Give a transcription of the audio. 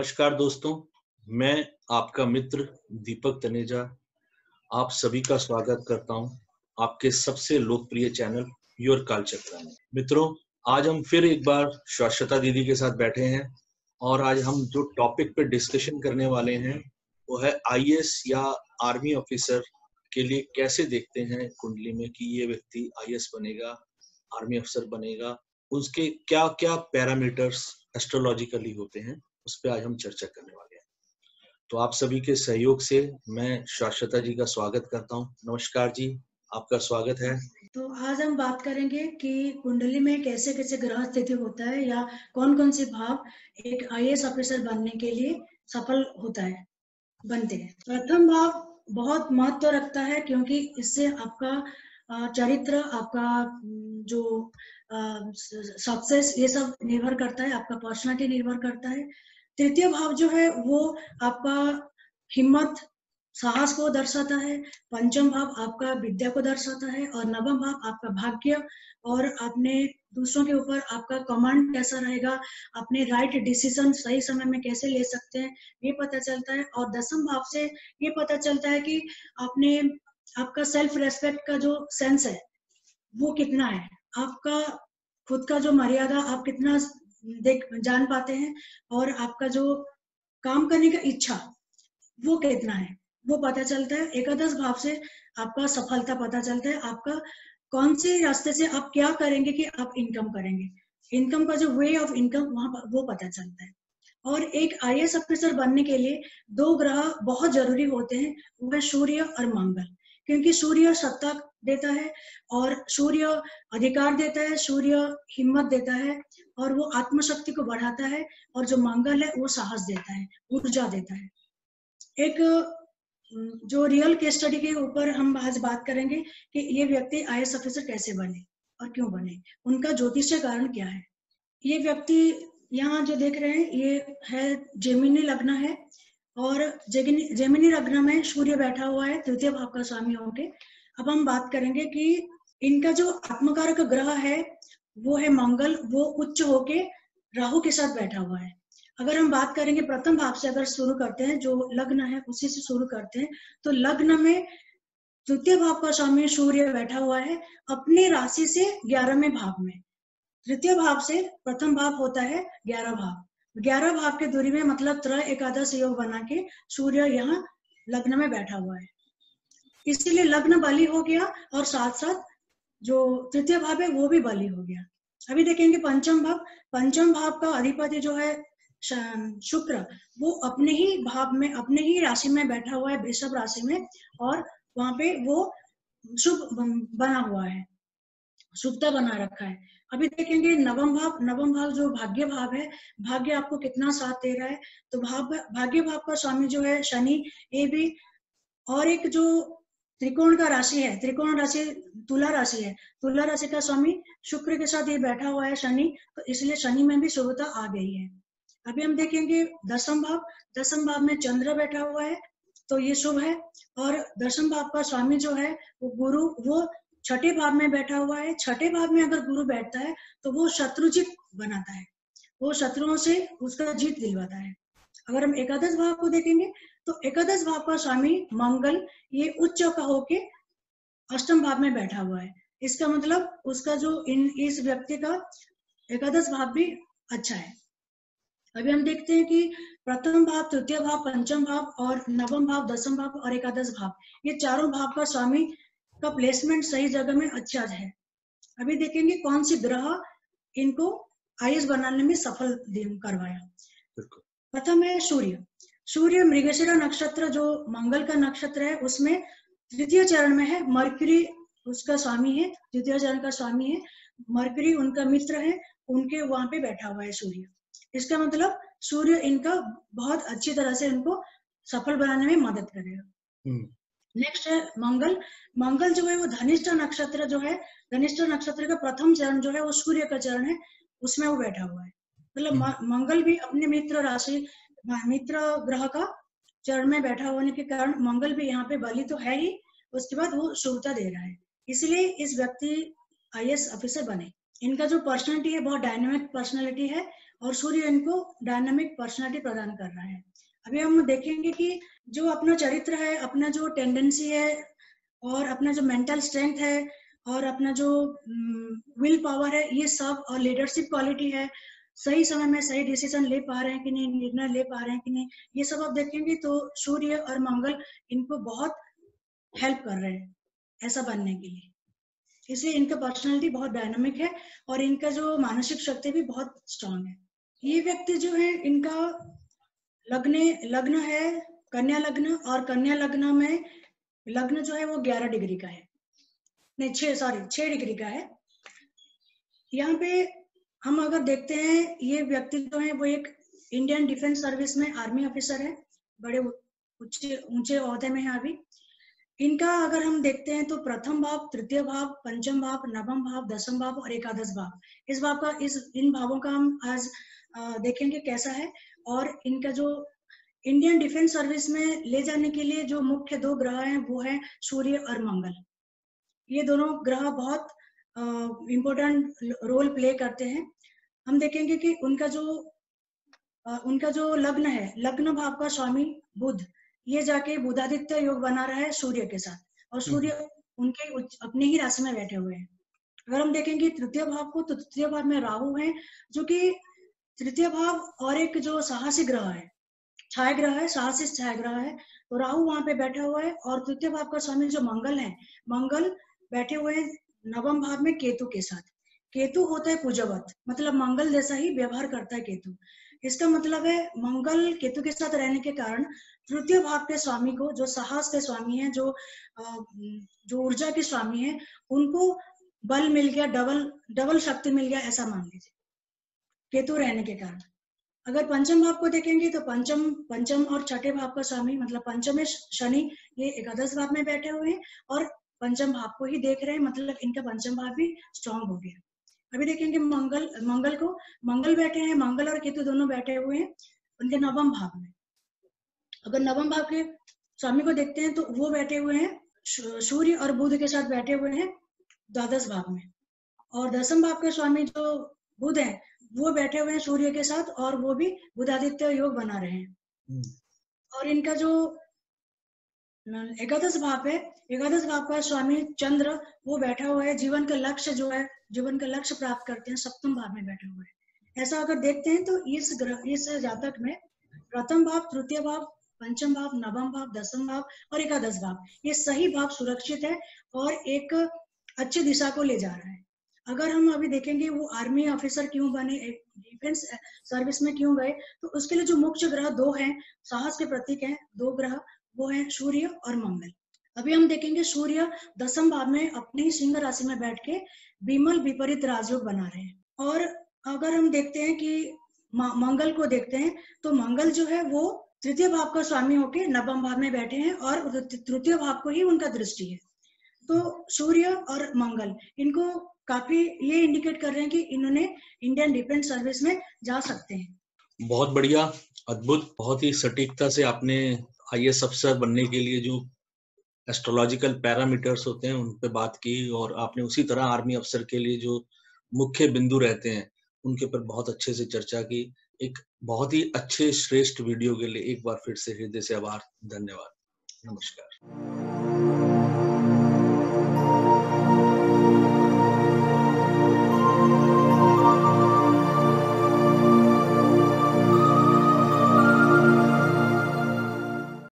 नमस्कार दोस्तों, मैं आपका मित्र दीपक तनेजा आप सभी का स्वागत करता हूँ आपके सबसे लोकप्रिय चैनल योर काल चक्रा में। मित्रों, आज हम फिर एक बार शाश्वता दीदी के साथ बैठे हैं और आज हम जो टॉपिक पे डिस्कशन करने वाले हैं, वो है आईएएस या आर्मी ऑफिसर के लिए कैसे देखते हैं कुंडली में कि ये व्यक्ति आईएएस बनेगा आर्मी अफसर बनेगा, उसके क्या क्या पैरामीटर्स एस्ट्रोलॉजिकली होते हैं। उस पर आज हम चर्चा करने वाले हैं। तो आप सभी के सहयोग से मैं शाश्वता जी का स्वागत करता हूँ। नमस्कार जी, आपका स्वागत है। तो आज हम बात करेंगे कि कुंडली में कैसे कैसे ग्रह स्थिति होता है या कौन कौन से भाव एक आईएएस ऑफिसर बनने के लिए सफल होता है, बनते हैं। प्रथम भाव बहुत महत्व रखता है क्योंकि इससे आपका चरित्र, आपका जो सक्सेस ये सब निर्भर करता है, आपका पर्सनालिटी निर्भर करता है। तृतीय भाव जो है, वो आपका हिम्मत, साहस को दर्शाता है। पंचम भाव आपका विद्या को दर्शाता है और नवम भाव आपका भाग्य और आपने दूसरों के ऊपर आपका कमांड कैसा रहेगा, अपने राइट डिसीज़न सही समय में कैसे ले सकते हैं, ये पता चलता है। और दसम भाव से ये पता चलता है कि आपने आपका सेल्फ रेस्पेक्ट का जो सेंस है, वो कितना है? आपका, खुद का जो मर्यादा, आप कितना देख, जान पाते हैं और आपका जो काम करने का इच्छा, वो कितना है? वो पता चलता है, एकादश भाव से आपका सफलता पता चलता है, आपका कौन से रास्ते से आप क्या करेंगे कि आप इनकम करेंगे? इनकम का जो वे ऑफ़ इनकम वहाँ वो पता चलता है। और एक आई एस ऑफिसर बनने के लिए दो ग्रह बहुत ज़रूरी होते हैं, वो है सूर्य और मंगल। क्योंकि सूर्य और सत्ता देता है और सूर्य अधिकार देता है, सूर्य हिम्मत देता है और वो आत्मशक्ति को बढ़ाता है और जो मंगल है वो साहस देता है, ऊर्जा देता है। एक जो रियल केस स्टडी के ऊपर हम आज बात करेंगे कि ये व्यक्ति आई एस ऑफिसर कैसे बने और क्यों बने, उनका ज्योतिष कारण क्या है। ये व्यक्ति यहाँ जो देख रहे हैं, ये है जेमिनी लग्न है और जेमिनी लग्न में सूर्य बैठा हुआ है तृतीय भाव का स्वामी होके अब हम बात करेंगे कि इनका जो आत्मकारक ग्रह है, वो है मंगल, वो उच्च होके राहु के साथ बैठा हुआ है। अगर हम बात करेंगे प्रथम भाव से अगर शुरू करते हैं, जो लग्न है, उसी से शुरू करते हैं तो लग्न में तृतीय भाव का स्वामी सूर्य बैठा हुआ है, अपनी राशि से ग्यारहवें भाव में। तृतीय भाव से प्रथम भाव होता है ग्यारह भाव। ग्यारह भाव के दूरी में मतलब त्रय एकादश योग बना के सूर्य यहाँ लग्न में बैठा हुआ है। इसीलिए लग्न बलि हो गया और साथ साथ जो तृतीय भाव है, वो भी बलि हो गया। अभी देखेंगे पंचम भाव। पंचम भाव का अधिपति जो है शुक्र, वो अपने ही भाव में, अपने ही राशि में बैठा हुआ है, वृषभ राशि में और वहाँ पे वो शुभ बना हुआ है। शुभता बना रखा है। अभी देखेंगे नवम भाव। नवम भाव जो भाग्य भाव है, भाग्य आपको कितना साथ दे रहा है तो भाव, भाग्य भाव का स्वामी जो है, शनि, ये भी और एक जो त्रिकोण का राशि है, त्रिकोण राशि तुला राशि है। तुला राशि का स्वामी शुक्र के साथ ये बैठा हुआ है शनि तो इसलिए शनि में भी शुभता आ गई है। अभी हम देखेंगे दसम भाव दसम भाव में चंद्र बैठा हुआ है तो ये शुभ है। और दसम भाव का स्वामी जो है, वो गुरु, वो छठे भाव में बैठा हुआ है। छठे भाव में अगर गुरु बैठता है तो वो शत्रुजित बनाता है। वो शत्रुओं से उसका जीत दिलवाता है। अगर हम एकादश भाव को देखेंगे तो एकादश भाव का स्वामी मंगल ये उच्च का होके अष्टम भाव में बैठा हुआ है। इसका मतलब उसका जो इन इस व्यक्ति का एकादश भाव भी अच्छा है। अभी हम देखते हैं कि प्रथम भाव तृतीय भाव पंचम भाव और नवम भाव दसम भाव और एकादश भाव ये चारों भाव का स्वामी का प्लेसमेंट सही जगह में अच्छा है। अभी देखेंगे कौन सी ग्रह इनको आयुष बनाने में सफल करवाया। प्रथम है सूर्य। सूर्य मृगशिरा नक्षत्र जो मंगल का नक्षत्र है उसमें द्वितीय चरण में है मरकरी उसका स्वामी है द्वितीय चरण का स्वामी है मरकरी उनका मित्र है उनके वहाँ पे बैठा हुआ है सूर्य इसका मतलब सूर्य इनका बहुत अच्छी तरह से इनको सफल बनाने में मदद करेगा नेक्स्ट हम्म। है मंगल मंगल जो है वो धनिष्ठ नक्षत्र जो है धनिष्ठ नक्षत्र का प्रथम चरण जो है वो सूर्य का चरण है उसमें वो बैठा हुआ है मतलब हम्म। मंगल भी अपने मित्र राशि मित्र ग्रह का चरण में बैठा होने के कारण मंगल भी यहाँ पे बलि तो है ही उसके बाद वो शुभता दे रहा है। इसलिए इस व्यक्ति आई ऑफिसर बने। इनका जो पर्सनैलिटी है बहुत डायनेमिक पर्सनैलिटी है और सूर्य इनको डायनामिक पर्सनैलिटी प्रदान कर रहा है। अभी हम देखेंगे कि जो अपना चरित्र है अपना जो टेंडेंसी है और अपना जो मेंटल स्ट्रेंथ है और अपना जो विल mm, पावर है ये सब और लीडरशिप क्वालिटी है सही समय में सही डिसीज़न ले पा रहे हैं कि नहीं, निर्णय ले पा रहे हैं कि नहीं, ये सब आप देखेंगे तो सूर्य और मंगल इनको बहुत हेल्प कर रहे हैं ऐसा बनने के लिए। इसलिए इनका पर्सनैलिटी बहुत डायनामिक है और इनका जो मानसिक शक्ति भी बहुत स्ट्रांग है। ये व्यक्ति जो है, इनका लग्न लग्न है, कन्या लग्न और कन्या लग्न में लग्न जो है वो ग्यारह डिग्री का है। नहीं, छह सॉरी छह डिग्री का है। यहाँ पे हम अगर देखते हैं, ये व्यक्ति जो है, वो एक इंडियन डिफेंस सर्विस में आर्मी ऑफिसर है, बड़े ऊँचे ऊँचे अहदे में है अभी। इनका अगर हम देखते हैं तो प्रथम भाव, तृतीय भाव, पंचम भाव, नवम भाव, दसम भाव और एकादश भाव। इस भाव का, इस, इन भावों का हम आज देखेंगे कैसा है और इनका जो इंडियन डिफेंस सर्विस में ले जाने के लिए जो मुख्य दो ग्रह हैं, वो है सूर्य और मंगल। ये दोनों ग्रह बहुत इम्पोर्टेंट रोल प्ले करते हैं। हम देखेंगे कि उनका जो उनका जो लग्न है लग्न भाव का स्वामी बुध ये जाके बुधादित्य योग बना रहा है सूर्य के साथ। और सूर्य हम्म। उनके अपने ही राशि में बैठे हुए हैं। अगर हम देखेंगे तृतीय भाव को तो तृतीय भाव में राहु है जो कि तृतीय भाव और एक जो साहसी ग्रह है छाया ग्रह है साहसी छाया ग्रह है तो राहु वहाँ पे बैठा हुआ है और तृतीय भाव का स्वामी जो मंगल है मंगल बैठे हुए हैं नवम भाव में केतु के साथ। केतु होता है पूजवत मतलब मंगल जैसा ही व्यवहार करता है केतु। इसका मतलब है, मंगल केतु के साथ रहने के कारण तृतीय भाव के स्वामी को, जो साहस के स्वामी है, जो जो ऊर्जा के स्वामी है, उनको बल मिल गया, डबल डबल शक्ति मिल गया, ऐसा मान लीजिए। केतु रहने के कारण। अगर पंचम भाव को देखेंगे तो पंचम पंचम और छठे भाव का स्वामी मतलब पंचम शनि, ये एकादश भाव में बैठे हुए हैं, और पंचम भाव को ही देख रहे हैं मतलब इनका पंचम भाव भी स्ट्रांग हो गया। अभी देखेंगे मंगल मंगल को मंगल बैठे हैं मंगल और केतु दोनों बैठे हुए हैं उनके नवम भाव में। अगर नवम भाव के स्वामी को देखते हैं तो वो बैठे हुए हैं सूर्य और बुध के साथ बैठे हुए हैं द्वादश भाव में। और दसम भाव के स्वामी जो बुध है वो बैठे हुए हैं सूर्य के साथ और वो भी बुधादित्य योग बना रहे हैं। हम्म। और इनका जो एकादश भाव है। एकादश भाव का स्वामी चंद्र, वो बैठा हुआ है। जीवन का लक्ष्य जो है, जीवन का लक्ष्य प्राप्त करते हैं, सप्तम भाव में बैठे हुए हैं। ऐसा अगर देखते हैं तो इस ग्रह, इस जातक में प्रथम भाव, तृतीय भाव, पंचम भाव, नवम भाव, दसम भाव और एकादश भाव, ये सही भाव सुरक्षित है और एक अच्छी दिशा को ले जा रहा है। अगर हम अभी देखेंगे, वो आर्मी ऑफिसर क्यों बने डिफेंस, सर्विस में क्यों गए तो उसके लिए जो मुख्य ग्रह दो हैं, साहस के प्रतीक हैं, दो ग्रह वो है सूर्य और मंगल। अभी हम देखेंगे सूर्य दसम भाव में अपनी ही सिंह राशि में बैठ के विमल विपरीत राजयोग बना रहे हैं। और अगर हम देखते हैं कि मंगल को देखते हैं तो मंगल जो है वो तृतीय भाव का स्वामी होके नवम भाव में बैठे हैं और तृतीय भाव को ही उनका दृष्टि है। तो सूर्य और मंगल, इनको काफ़ी ये इंडिकेट कर रहे हैं कि इन्होंने इंडियन डिफेंस सर्विस में जा सकते हैं। बहुत बढ़िया, अद्भुत, बहुत ही सटीकता से आपने आई एस अफसर बनने के लिए जो एस्ट्रोलॉजिकल पैरामीटर्स होते हैं, उन पर बात की और आपने उसी तरह आर्मी अफसर के लिए जो मुख्य बिंदु रहते हैं, उनके ऊपर बहुत अच्छे से चर्चा की। एक बहुत ही अच्छे, श्रेष्ठ वीडियो के लिए एक बार फिर से हृदय से आभार, धन्यवाद। नमस्कार।